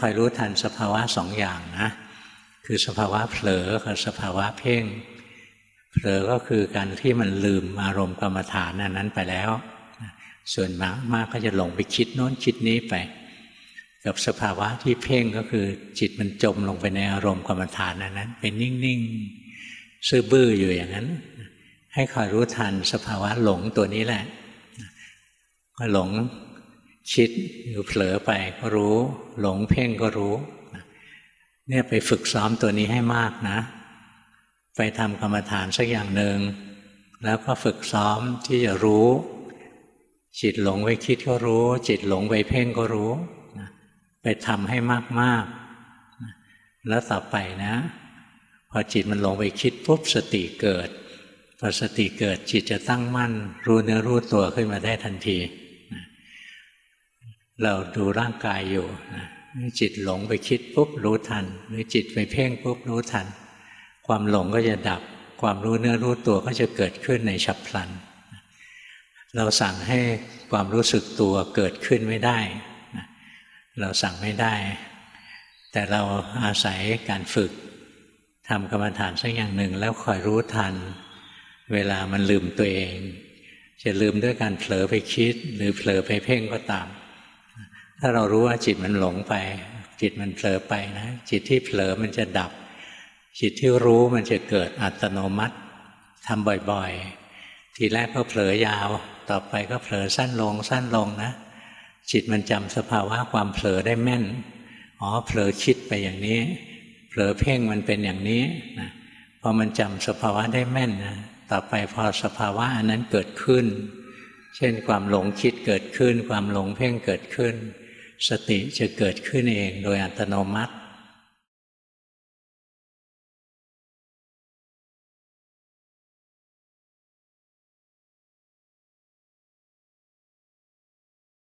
คอยรู้ทันสภาวะสองอย่างนะ คือสภาวะเผลอกับสภาวะเพ่ง เผลอก็คือการที่มันลืมอารมณ์กรรมฐานนั้นไปแล้ว ส่วนมากมากก็จะหลงไปคิดโน้นคิดนี้ไป กับสภาวะที่เพ่งก็คือจิตมันจมลงไปในอารมณ์กรรมฐานนั้น เป็นนิ่งๆซื่อบื้ออยู่อย่างนั้น ให้คอยรู้ทันสภาวะหลงตัวนี้แหละก็หลง คิดหรือเผลอไปก็รู้ หลงเพ่งก็รู้ เนี่ยไปฝึกซ้อมตัวนี้ให้มากนะ ไปทำกรรมฐานสักอย่างหนึ่งแล้วก็ฝึกซ้อมที่จะรู้ จิตหลงไปคิดก็รู้ จิตหลงไปเพ่งก็รู้ ไปทำให้มากๆ แล้วต่อไปนะ พอจิตมันหลงไปคิดปุ๊บสติเกิด พอสติเกิดจิตจะตั้งมั่น รู้เนื้อรู้ตัวขึ้นมาได้ทันที เราดูร่างกายอยู่จิตหลงไปคิดปุ๊บรู้ทัน หรือจิตไปเพ่งปุ๊บรู้ทัน ความหลงก็จะดับ ความรู้เนื้อรู้ตัวก็จะเกิดขึ้นในฉับพลัน เราสั่งให้ความรู้สึกตัวเกิดขึ้นไม่ได้ เราสั่งไม่ได้ แต่เราอาศัยการฝึกทำกรรมฐานสักอย่างหนึ่งแล้วคอยรู้ทัน เวลามันลืมตัวเอง จะลืมด้วยการเผลอไปคิด หรือเผลอไปเพ่งก็ตาม ถ้าเรารู้ว่าจิตมันหลงไป จิตมันเผลอไปนะ จิตที่เผลอมันจะดับ จิตที่รู้มันจะเกิดอัตโนมัติทำบ่อยๆ ทีแรกก็เผลอยาว ต่อไปก็เผลอสั้นลงสั้นลงนะ จิตมันจำสภาวะความเผลอได้แม่น อ๋อเผลอคิดไปอย่างนี้ เผลอเพ่งมันเป็นอย่างนี้นะพอมันจำสภาวะได้แม่นนะต่อไปพอสภาวะอันนั้นเกิดขึ้น เช่นความหลงคิดเกิดขึ้น ความหลงเพ่งเกิดขึ้น สติจะเกิดขึ้นเองโดยอัตโนมัติ